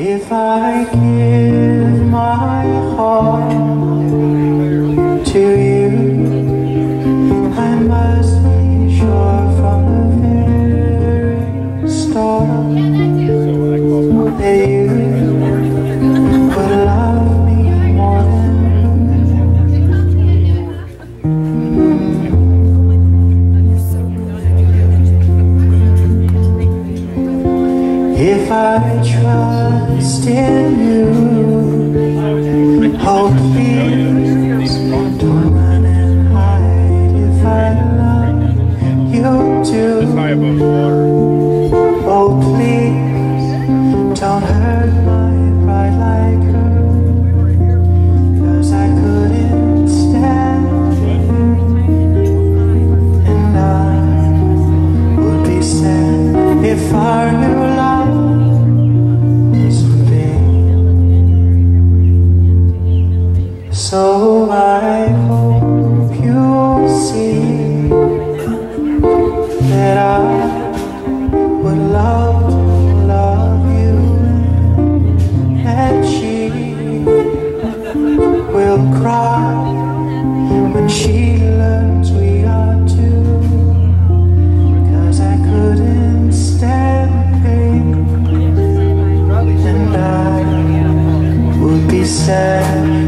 If I give my heart to you, I must be sure from the very start if I trust in you. Oh, please don't and hide if I love you too. Oh, please don't hurt my pride like her. Cause I couldn't stand. And I would be sad if our new So I hope you'll see that I would love to love you and she will cry when she learns we are two. Cause I couldn't stand pain and I would be sad